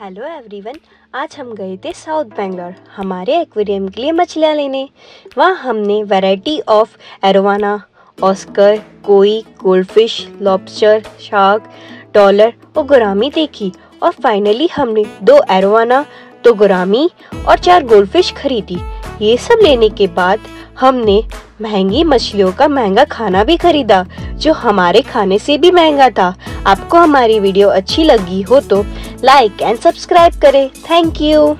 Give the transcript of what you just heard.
Hello everyone आज हम गए थे साउथ बेंगलोर हमारे एक्वेरियम के लिए मछलियाँ लेने। वहाँ हमने वैरायटी ऑफ़ एरोवाना ऑस्कर कोई गोल्डफिश लॉबस्टर शार्क डॉलर और गुरामी देखी। और फाइनली हमने दो एरोवाना दो गुरामी और चार गोल्डफिश खरीदी। ये सब लेने के बाद हमने महँगी मछलियों का महँगा खाना भी खरीदा, जो हमारे खाने से भी महँगा था। आपको हमारी वीडियो अच्छी लगी हो तो लाइक एंड सब्सक्राइब करें। Thank you